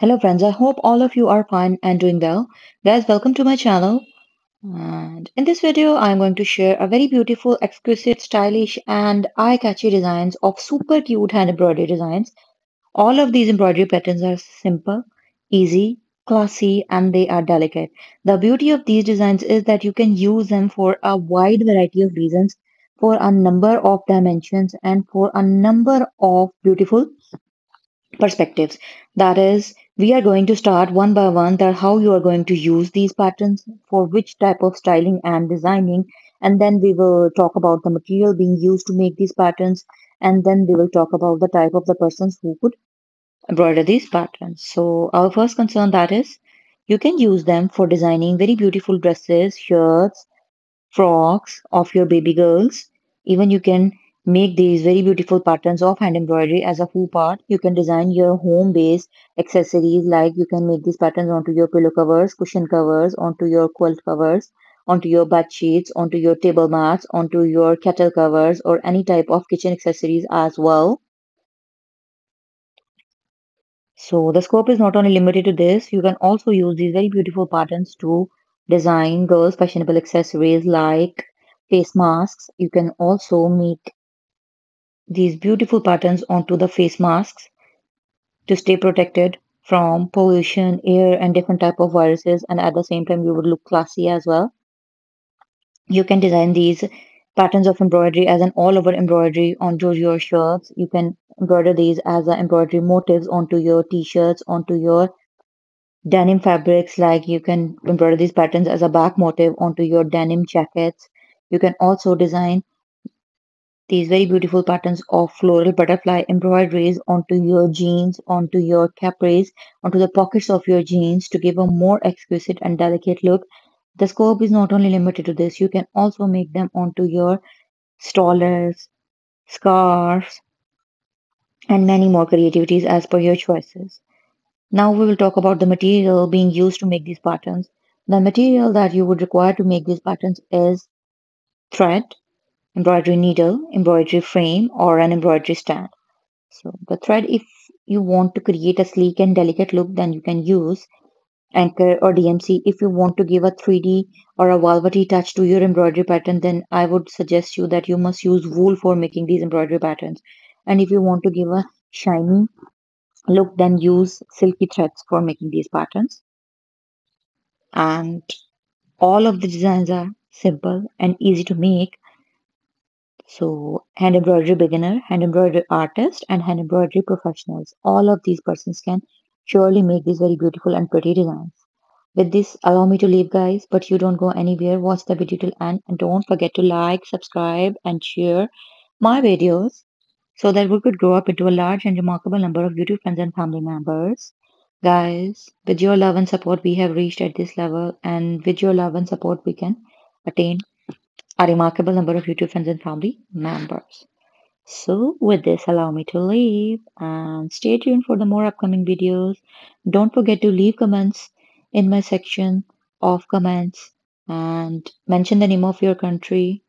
Hello friends, I hope all of you are fine and doing well. Guys, welcome to my channel. And in this video, I'm going to share a very beautiful, exquisite, stylish and eye-catchy designs of super cute hand embroidery designs. All of these embroidery patterns are simple, easy, classy, and they are delicate. The beauty of these designs is that you can use them for a wide variety of reasons, for a number of dimensions, and for a number of beautiful perspectives. That is, we are going to start one by one that how you are going to use these patterns for which type of styling and designing. And then we will talk about the material being used to make these patterns. And then we will talk about the type of the persons who could embroider these patterns. So our first concern that is you can use them for designing very beautiful dresses, shirts, frocks of your baby girls. Even you can make these very beautiful patterns of hand embroidery as a full part. You can design your home based accessories like you can make these patterns onto your pillow covers, cushion covers, onto your quilt covers, onto your bed sheets, onto your table mats, onto your kettle covers, or any type of kitchen accessories as well. So the scope is not only limited to this, you can also use these very beautiful patterns to design girls' fashionable accessories like face masks. You can also make these beautiful patterns onto the face masks to stay protected from pollution, air, and different type of viruses. And at the same time, you would look classy as well. You can design these patterns of embroidery as an all-over embroidery onto your shirts. You can embroider these as a embroidery motifs onto your t-shirts, onto your denim fabrics. Like you can embroider these patterns as a back motif onto your denim jackets. You can also design these very beautiful patterns of floral butterfly embroideries onto your jeans, onto your capris, onto the pockets of your jeans to give a more exquisite and delicate look. The scope is not only limited to this, you can also make them onto your strollers, scarves, and many more creativities as per your choices. Now we will talk about the material being used to make these patterns. The material that you would require to make these patterns is thread, embroidery needle, embroidery frame, or an embroidery stand. So the thread, if you want to create a sleek and delicate look, then you can use Anchor or DMC. If you want to give a 3D or a velvety touch to your embroidery pattern, then I would suggest you that you must use wool for making these embroidery patterns. And if you want to give a shiny look, then use silky threads for making these patterns. And all of the designs are simple and easy to make. So hand embroidery beginner, hand embroidery artist, and hand embroidery professionals. All of these persons can surely make these very beautiful and pretty designs. With this, allow me to leave guys, but you don't go anywhere. Watch the video till end and don't forget to like, subscribe, and share my videos so that we could grow up into a large and remarkable number of YouTube friends and family members. Guys, with your love and support, we have reached at this level, and with your love and support, we can attain a remarkable number of YouTube friends and family members. So with this, allow me to leave and stay tuned for the more upcoming videos. Don't forget to leave comments in my section of comments and mention the name of your country